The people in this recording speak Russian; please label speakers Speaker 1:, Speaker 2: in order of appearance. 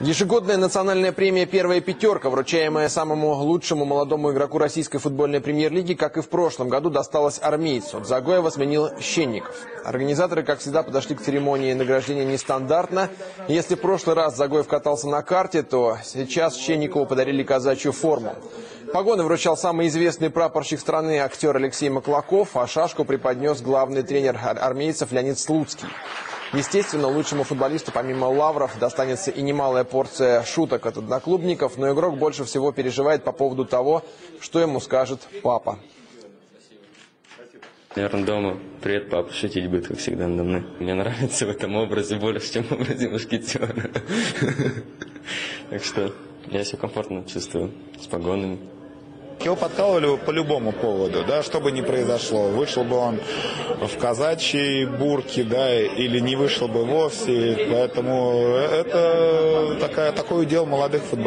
Speaker 1: Ежегодная национальная премия «Первая пятерка», вручаемая самому лучшему молодому игроку российской футбольной премьер-лиги, как и в прошлом году, досталась армейцу. Загоева сменил Щенников. Организаторы, как всегда, подошли к церемонии награждения нестандартно. Если в прошлый раз Загоев катался на карте, то сейчас Щенникову подарили казачью форму. Погоны вручал самый известный прапорщик страны актер Алексей Маклаков, а шашку преподнес главный тренер ар- армейцев Леонид Слуцкий. Естественно, лучшему футболисту помимо лавров достанется и немалая порция шуток от одноклубников, но игрок больше всего переживает по поводу того, что ему скажет папа.
Speaker 2: Наверное, дома «Привет, папа» шутить будет, как всегда, надо мной. Мне нравится в этом образе больше, чем в образе мушкетера. Так что я себя комфортно чувствую с погонами.
Speaker 3: Его подкалывали по любому поводу, да, что бы ни произошло. Вышел бы он в казачьей бурке, да, или не вышел бы вовсе. Поэтому это такая, такое удел молодых футболистов.